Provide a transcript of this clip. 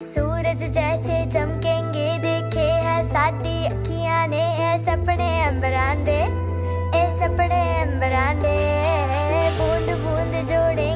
सूरज जैसे चमकेंगे, देखे है साड़ी अखियाँ ने है सपने अंबरान दे ए सपने अंबरान दे। बूंद बूंद जोड़े